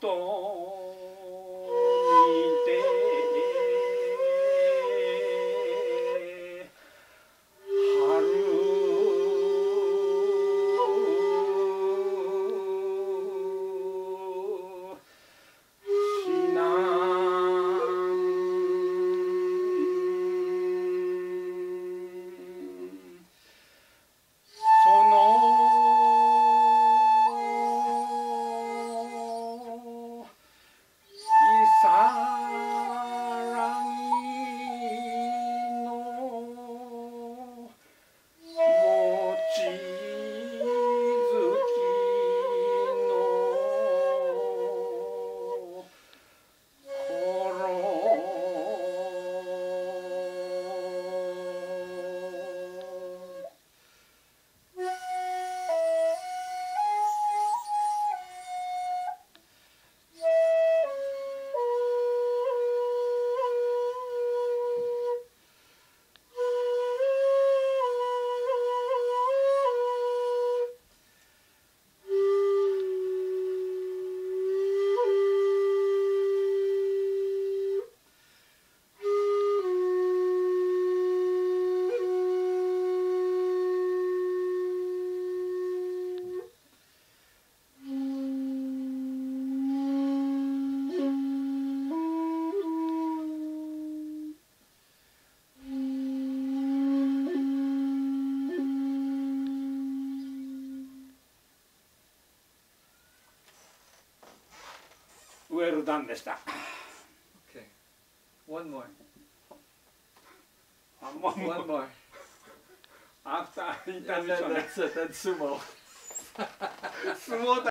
Don't. ウェルダンでした。 Okay. One more. あもう One more. アフターインタ And ビュー then ね that's it. That's sumo. 相撲だ